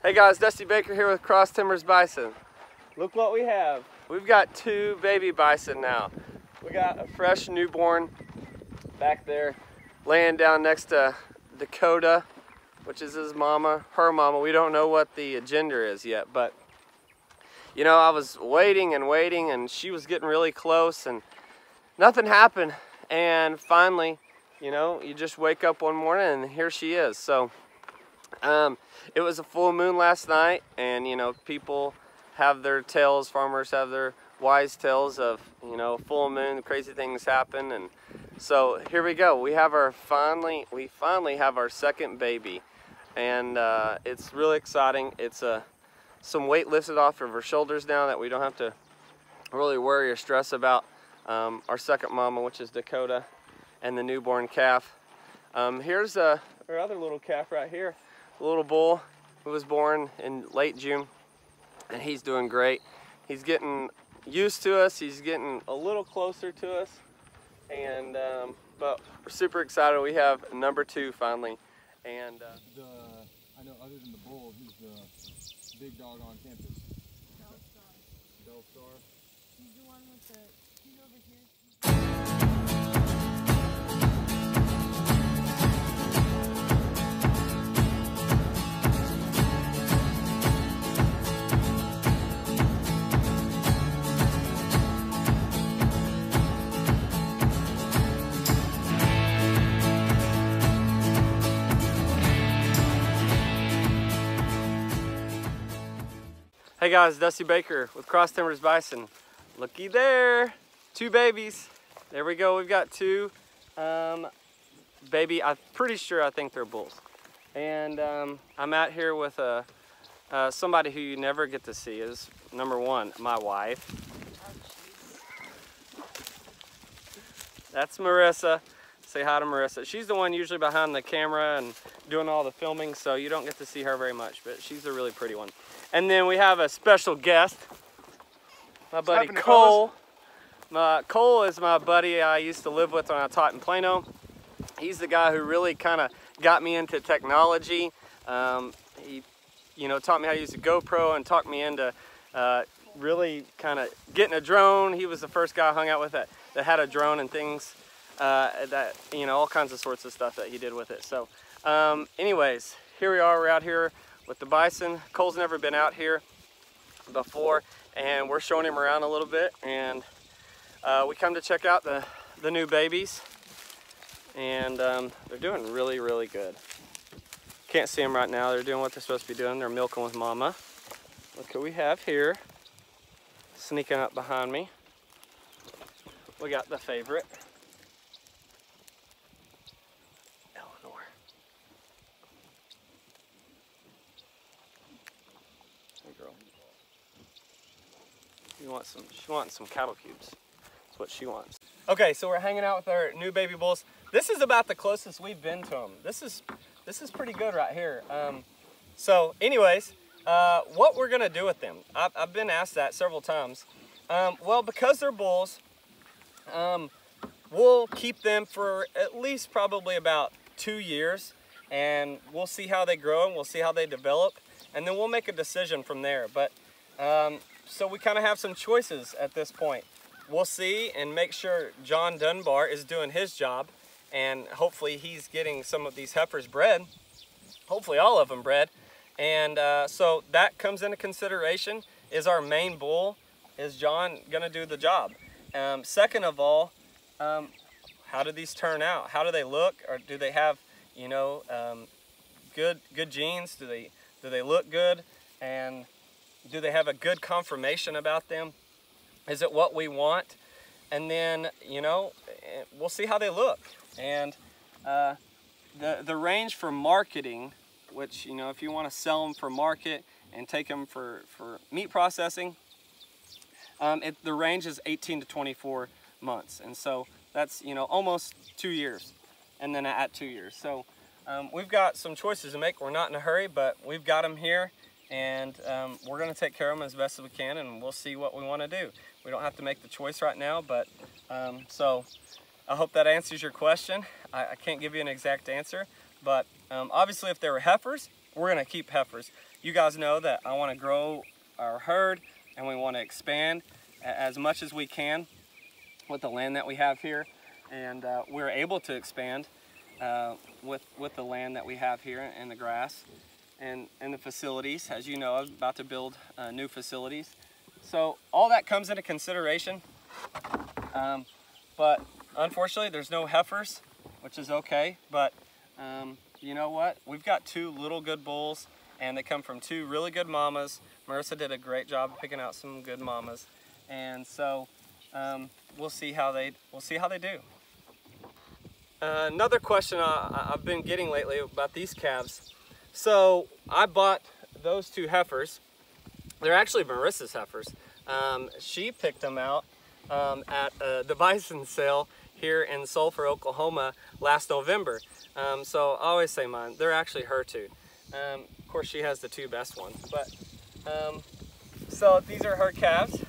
Hey guys, Dusty Baker here with Cross Timbers Bison. Look what we have. We've got two baby bison now. We got a fresh newborn back there laying down next to Dakota, which is his mama, her mama. We don't know what the gender is yet, but you know, I was waiting and waiting and she was getting really close and nothing happened. And finally, you know, you just wake up one morning and here she is. So um, it was a full moon last night and, you know, people have their tales, farmers have their wise tales of, you know, full moon, crazy things happen. And so here we go. We have our finally, we finally have our second baby and uh, it's really exciting. It's a, some weight lifted off of her shoulders now that we don't have to really worry or stress about um, our second mama, which is Dakota, and the newborn calf. Um, here's uh, our other little calf right here, a little bull who was born in late June, and he's doing great. He's getting used to us. He's getting a little closer to us, and um, but we're super excited. We have number two finally, and. Uh, the, I know other than the bull, he's the big dog on campus? Bellstar. Bellstar? He's the one with the, he's over here. Hey guys, Dusty Baker with Cross Timbers Bison. Looky there, two babies. There we go, we've got two. Um, baby, I'm pretty sure I think they're bulls. And um, I'm out here with a, uh, somebody who you never get to see is number one, my wife. That's Marissa. Say hi to Marissa. She's the one usually behind the camera and doing all the filming, so you don't get to see her very much, but she's a really pretty one. And then we have a special guest, my buddy Cole. My, Cole is my buddy I used to live with when I taught in Plano. He's the guy who really kind of got me into technology. Um, he, you know, taught me how to use a GoPro and talked me into uh, really kind of getting a drone. He was the first guy I hung out with that, that had a drone and things uh, that, you know, all kinds of sorts of stuff that he did with it. So um, anyways, here we are, we're out here with the bison. Cole's never been out here before and we're showing him around a little bit and uh, we come to check out the, the new babies and um, they're doing really, really good. Can't see them right now. They're doing what they're supposed to be doing. They're milking with mama. Look what we have here. Sneaking up behind me. We got the favorite. You want some, she wants some cattle cubes. That's what she wants. Okay, so we're hanging out with our new baby bulls. This is about the closest we've been to them. This is, this is pretty good right here. Um, so anyways, uh, what we're gonna do with them. I've, I've been asked that several times. Um, well, because they're bulls, um, we'll keep them for at least probably about two years and we'll see how they grow and we'll see how they develop and then we'll make a decision from there. But um, so we kind of have some choices at this point. We'll see and make sure John Dunbar is doing his job and hopefully he's getting some of these heifers bred, hopefully all of them bred. And uh, so that comes into consideration. Is our main bull, is John gonna do the job? Um, second of all, um, how do these turn out? How do they look? Or do they have, you know, um, good good genes? Do they do they look good? And do they have a good confirmation about them? Is it what we want? And then, you know, eh, we'll see how they look. And uh, the the range for marketing, which you know, if you want to sell them for market and take them for for meat processing, um, it, the range is 18 to 24 months, and so that's you know almost two years, and then at two years. So um, we've got some choices to make. We're not in a hurry, but we've got them here, and um, we're going to take care of them as best as we can, and we'll see what we want to do. We don't have to make the choice right now, but um, so I hope that answers your question. I, I, can't give you an exact answer, but um, obviously if there were heifers, we're gonna keep heifers. You guys know that I wanna grow our herd and we wanna expand as much as we can with the land that we have here. And uh, we're able to expand uh, with, with the land that we have here and the grass and, and the facilities. As you know, I'm about to build uh, new facilities. So all that comes into consideration. Um, but unfortunately, there's no heifers, which is okay. But um, you know what? We've got two little good bulls and they come from two really good mamas. Marissa did a great job picking out some good mamas. And so um, we'll see how they we'll see how they do. Uh, another question I, I've been getting lately about these calves. So I bought those two heifers. They're actually Marissa's heifers. Um, she picked them out um, at uh, the bison sale here in Sulphur, Oklahoma last November. Um, so I always say mine, they're actually her two. Um, of course she has the two best ones, but um, so these are her calves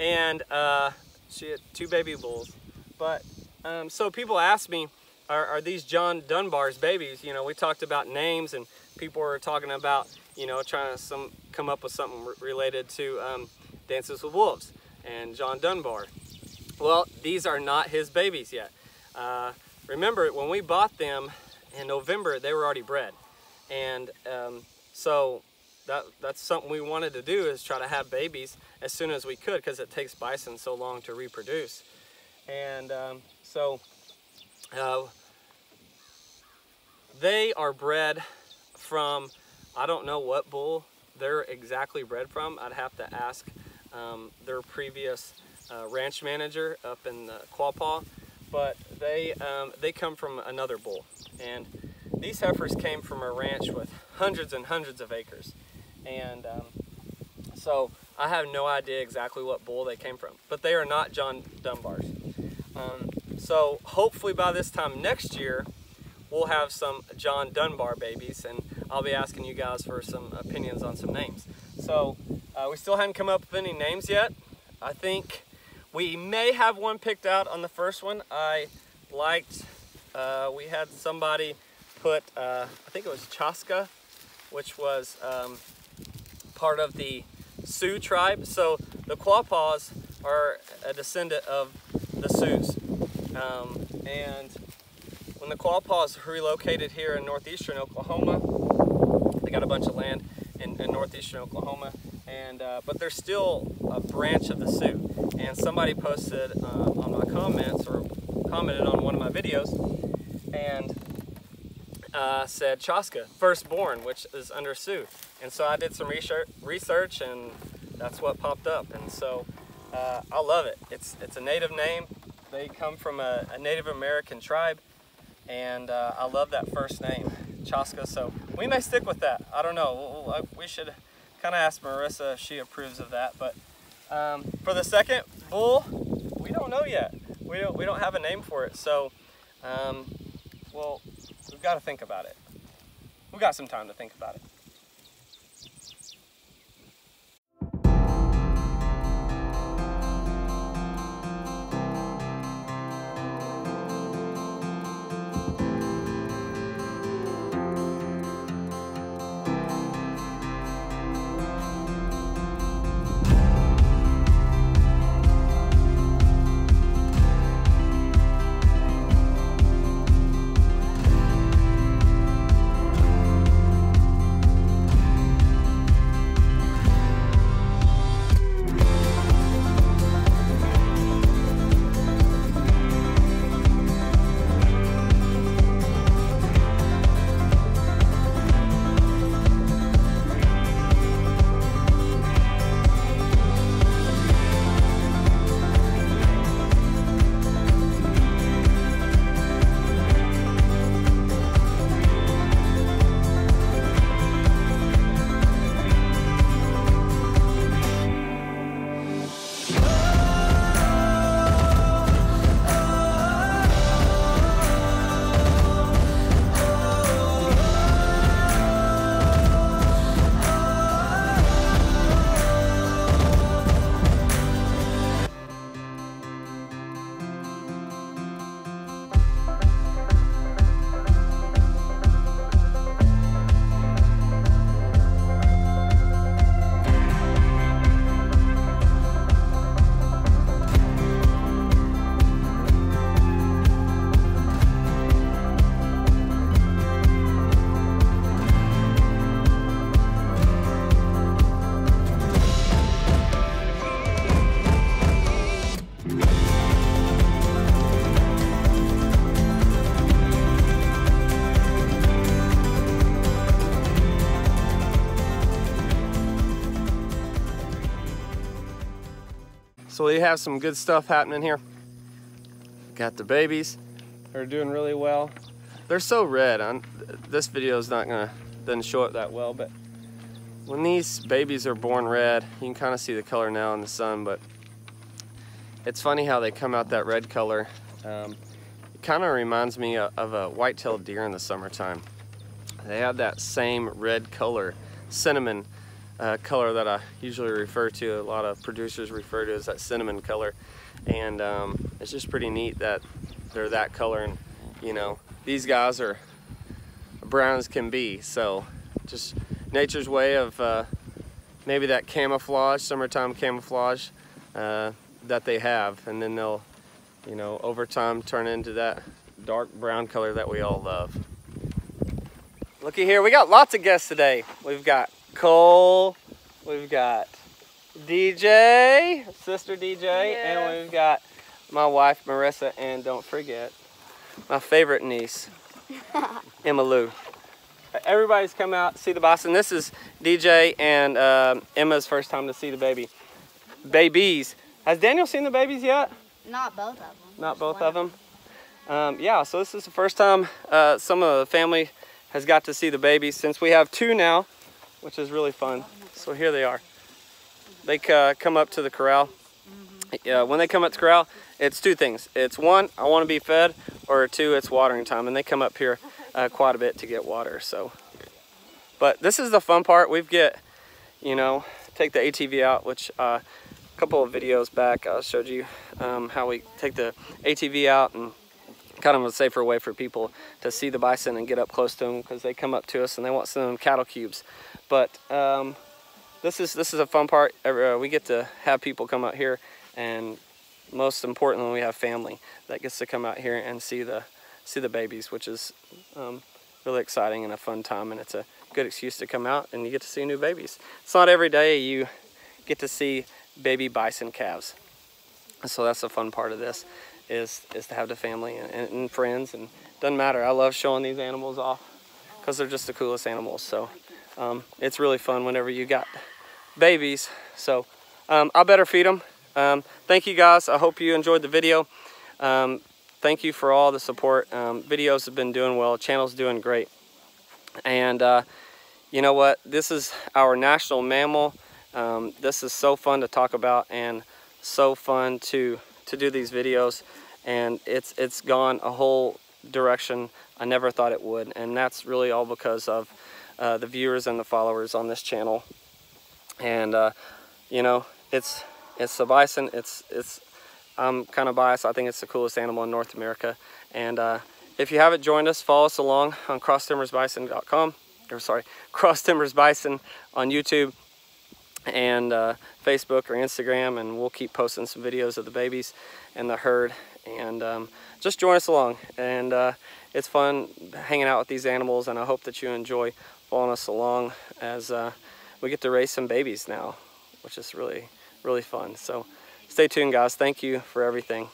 and uh, she had two baby bulls. But um, so people ask me, are, are, these John Dunbar's babies? You know, we talked about names and people were talking about, you know, trying to some, come up with something related to um, Dances with Wolves and John Dunbar. Well, these are not his babies yet. Uh, remember, when we bought them in November, they were already bred. And um, so that, that's something we wanted to do is try to have babies as soon as we could because it takes bison so long to reproduce. And um, so uh, they are bred from, I don't know what bull they're exactly bred from. I'd have to ask um, their previous uh, ranch manager up in the Quapaw, but they, um, they come from another bull. And these heifers came from a ranch with hundreds and hundreds of acres. And um, so I have no idea exactly what bull they came from, but they are not John Dunbar's. Um, so hopefully by this time next year, we'll have some John Dunbar babies and I'll be asking you guys for some opinions on some names. So uh, we still haven't come up with any names yet. I think we may have one picked out on the first one. I liked, uh, we had somebody put, uh, I think it was Chaska, which was um, part of the Sioux tribe. So the Quapaws are a descendant of the Sioux. Um, and when the Quapaws relocated here in northeastern Oklahoma, they got a bunch of land in, in northeastern Oklahoma, and uh, but they're still a branch of the Sioux. And somebody posted uh, on my comments or commented on one of my videos, and uh, said Chaska, firstborn, which is under Sioux. And so I did some research, research and that's what popped up. And so uh, I love it. It's, it's a native name. They come from a, a Native American tribe. And uh, I love that first name, Chaska. So we may stick with that. I don't know. We should kind of ask Marissa if she approves of that. But um, for the second bull, we don't know yet. We don't, we don't have a name for it. So, um, well, we've got to think about it. We've got some time to think about it. So we have some good stuff happening here. Got the babies. They're doing really well. They're so red. On this video is not gonna doesn't show it that well, but when these babies are born red, you can kind of see the color now in the sun, but it's funny how they come out that red color. Um, it kind of reminds me of a white-tailed deer in the summertime. They have that same red color, cinnamon uh, color that I usually refer to, a lot of producers refer to as that cinnamon color. And um, it's just pretty neat that they're that color and you know, these guys are brown as can be. So just nature's way of uh, maybe that camouflage, summertime camouflage uh, that they have. And then they'll, you know, over time turn into that dark brown color that we all love. Looky here, we got lots of guests today. We've got Cole, we've got DJ, sister DJ, and we've got my wife Marissa, and don't forget my favorite niece, Emma Lou. Everybody's come out to see the boss, and This is DJ and um, Emma's first time to see the baby. Babies. Has Daniel seen the babies yet? Not both of them. Not both of them. Um, yeah, so this is the first time uh, some of the family has got to see the babies since we have two now, which is really fun. So here they are. They uh, come up to the corral. Uh, when they come up to corral, it's two things. It's one, I want to be fed, or two, it's watering time, and they come up here uh, quite a bit to get water. So, but this is the fun part. We've get, you know, take the ATV out, which uh, a couple of videos back I showed you um, how we take the ATV out and kind of a safer way for people to see the bison and get up close to them because they come up to us and they want some cattle cubes. But um, this is this is a fun part. Uh, we get to have people come out here, and most importantly, we have family that gets to come out here and see the see the babies, which is um, really exciting and a fun time, and it's a good excuse to come out and you get to see new babies. It's not every day you get to see baby bison calves, so that's the fun part of this is is to have the family and, and, and friends, and doesn't matter. I love showing these animals off because they're just the coolest animals. So um, it's really fun whenever you got babies. So um, I better feed them. Um, thank you guys. I hope you enjoyed the video. Um, thank you for all the support. Um, videos have been doing well. Channel's doing great. And uh, you know what? This is our national mammal. Um, this is so fun to talk about and so fun to to do these videos. And it's it's gone a whole direction I never thought it would. And that's really all because of uh, the viewers and the followers on this channel. And uh, you know, it's it's the bison. It's it's I'm kind of biased. I think it's the coolest animal in North America. And uh, if you haven't joined us, follow us along on crosstimbersbison.com. Or sorry, Cross Timbers Bison on YouTube and uh, Facebook or Instagram, and we'll keep posting some videos of the babies and the herd. And um, just join us along. And uh, it's fun hanging out with these animals, and I hope that you enjoy following us along as uh, we get to raise some babies now, which is really, really fun. So stay tuned, guys. Thank you for everything.